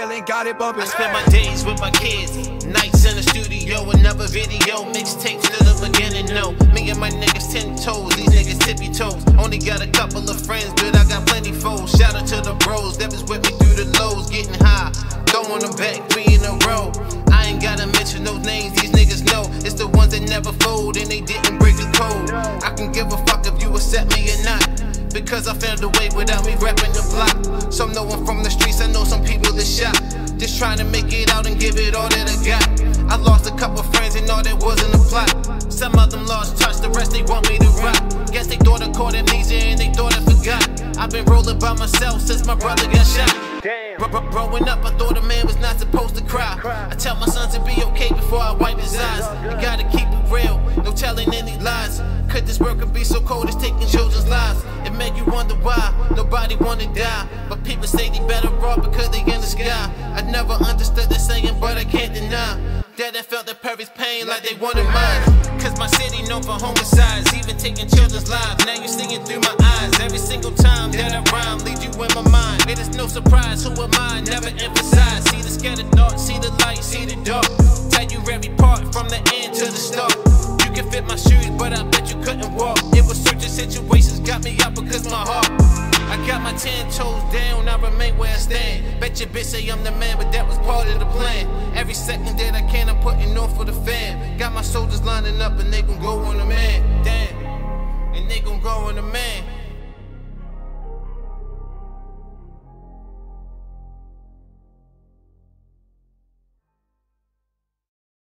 and got it bumping. I spend my days with my kids, nights in the studio, another video, mixtapes to the beginning. No, me and my niggas ten toes, these niggas tippy toes. Only got a couple of friends, but I got plenty foes. Shout out to the bros that was with me through the lows, getting high, throwing them back three in a row. I ain't gotta mention those names, these niggas know it's the ones that never fold and they didn't break the code. I can give a fuck if you accept me or not. Because I found a way without me repping the block. Some know I'm from trying to make it out and give it all that I got. I lost a couple friends and all that wasn't a plot. Some of them lost touch, the rest they want me to rock. Guess they thought I caught amnesia and they thought I forgot. I've been rolling by myself since my brother got shot. Damn. Gr- Growing up, I thought a man was not supposed to cry. I tell my sons to be okay before I wipe his eyes. You gotta keep it real, no telling any Could this world could be so cold, it's taking children's lives. It make you wonder why nobody wanna die. But people say they better off because they in the sky. I never understood the saying, but I can't deny. That I felt the perfect pain like they wanted mine. Cause my city known for homicides, even taking children's lives. Now you see it through my eyes. Every single time that I rhyme, lead you in my mind. It is no surprise, who am I? Never emphasize. See the scattered thoughts, see the light, see the dark. Tell you every part from the end to the start. Fit my shoes, but I bet you couldn't walk. It was certain situations got me out because my heart. I got my ten toes down, I remain where I stand. Bet your bitch say I'm the man, but that was part of the plan. Every second that I can, I'm putting on for the fam. Got my soldiers lining up and they gon' go on a